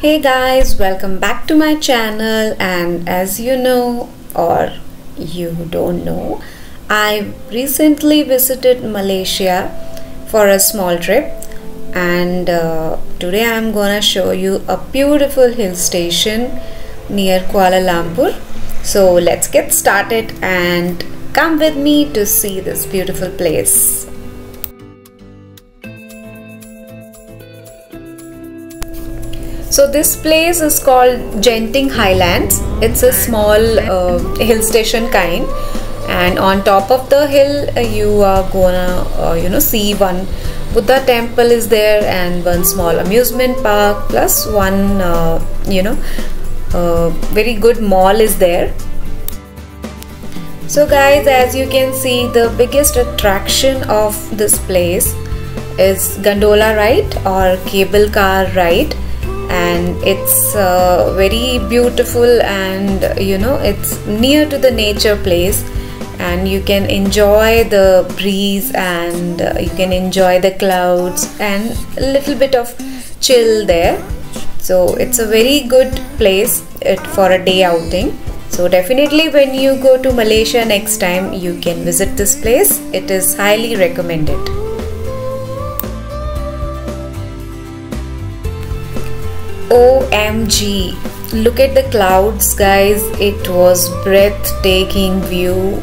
Hey guys, welcome back to my channel and as you know or you don't know, I recently visited Malaysia for a small trip and uh, today I'm gonna show you a beautiful hill station near Kuala Lumpur. So let's get started and come with me to see this beautiful place. So this place is called Genting Highlands. It's a small uh, hill station kind. And on top of the hill uh, you are gonna uh, you know see one Buddha temple is there and one small amusement park plus one uh, you know uh, very good mall is there. So guys as you can see the biggest attraction of this place is gondola ride or cable car ride and it's uh, very beautiful and you know it's near to the nature place. And you can enjoy the breeze and uh, you can enjoy the clouds and a little bit of chill there. So it's a very good place for a day outing. So definitely when you go to Malaysia next time you can visit this place. It is highly recommended OMG look at the clouds guys. It was breathtaking view.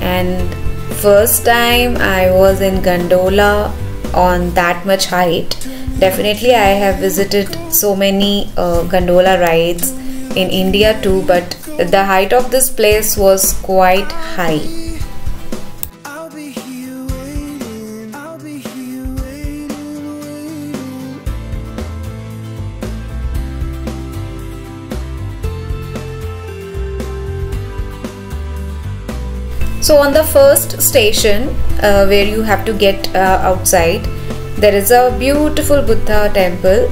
And first time I was in gondola on that much height. Definitely I have visited so many uh, gondola rides in India too but the height of this place was quite high so on the first station uh, where you have to get uh, outside there is a beautiful buddha temple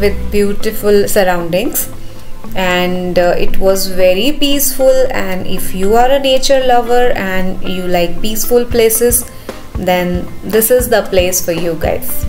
with beautiful surroundings. And uh, it was very peaceful. And if you are a nature lover and you like peaceful places then this is the place for you guys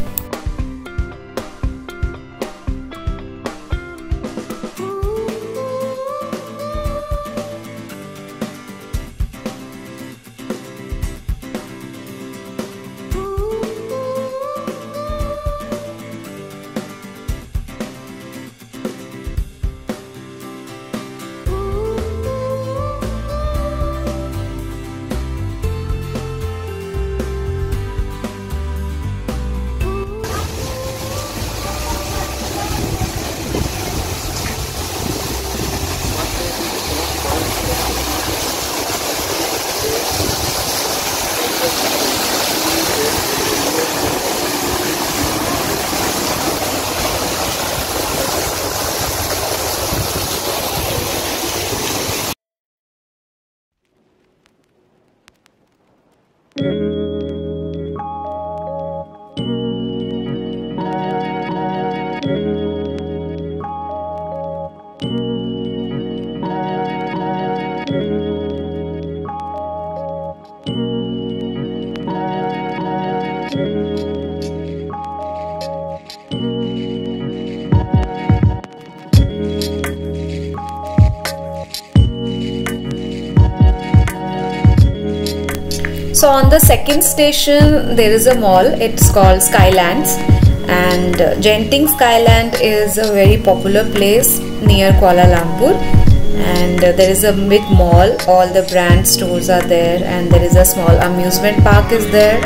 So on the second station there is a mall. It's called Skylands. And Genting Skyland is a very popular place near Kuala Lumpur. And there is a big mall. All the brand stores are there. And there is a small amusement park is there.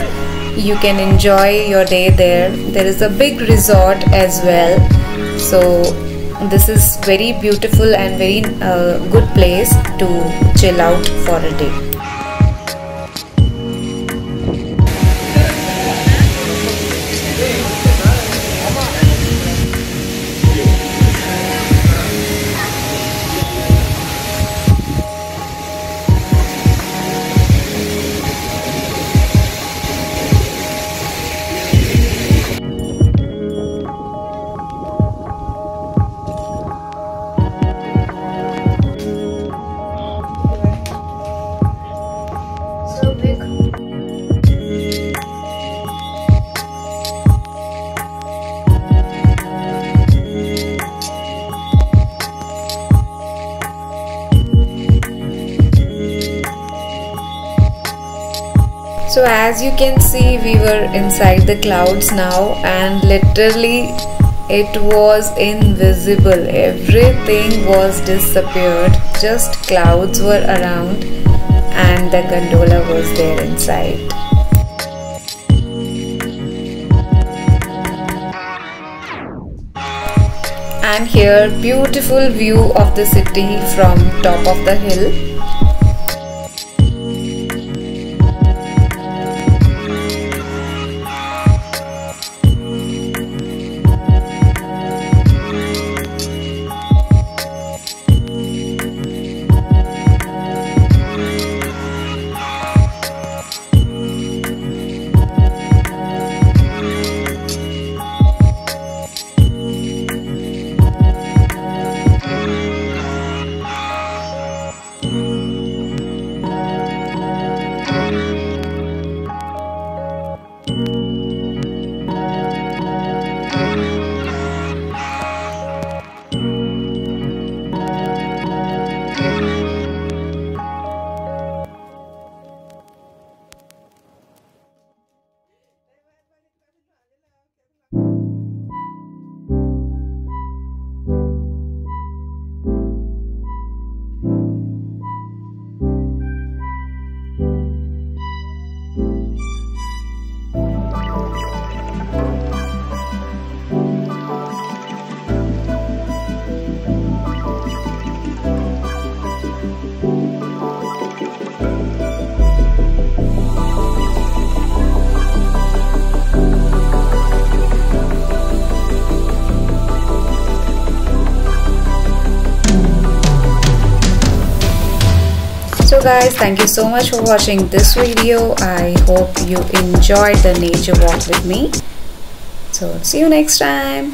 You can enjoy your day there. There is a big resort as well. So this is very beautiful and very uh, good place to chill out for a day So as you can see we were inside the clouds now and literally it was invisible. Everything was disappeared. Just clouds were around and the gondola was there inside. And here beautiful view of the city from top of the hill guys thank you so much for watching this video. I hope you enjoyed the nature walk with me. So see you next time